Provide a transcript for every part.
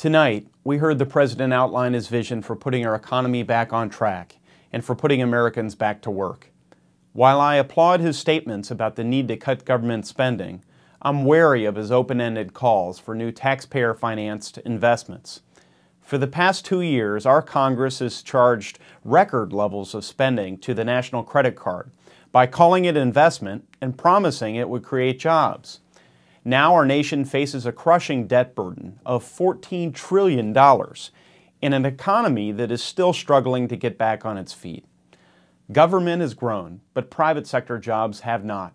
Tonight, we heard the President outline his vision for putting our economy back on track and for putting Americans back to work. While I applaud his statements about the need to cut government spending, I'm wary of his open ended calls for new taxpayer financed investments. For the past two years, our Congress has charged record levels of spending to the national credit card by calling it investment and promising it would create jobs. Now our nation faces a crushing debt burden of $14 trillion in an economy that is still struggling to get back on its feet. Government has grown, but private sector jobs have not.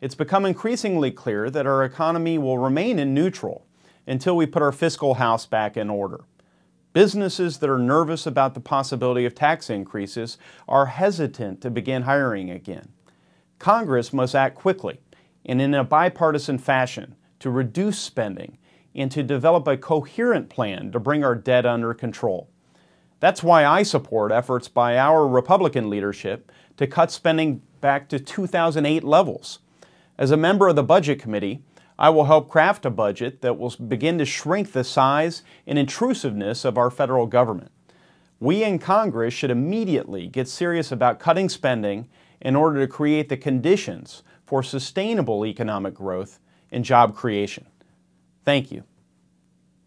It's become increasingly clear that our economy will remain in neutral until we put our fiscal house back in order. Businesses that are nervous about the possibility of tax increases are hesitant to begin hiring again. Congress must act quickly and in a bipartisan fashion to reduce spending and to develop a coherent plan to bring our debt under control. That's why I support efforts by our Republican leadership to cut spending back to 2008 levels. As a member of the Budget Committee, I will help craft a budget that will begin to shrink the size and intrusiveness of our federal government. We in Congress should immediately get serious about cutting spending in order to create the conditions for sustainable economic growth and job creation. Thank you.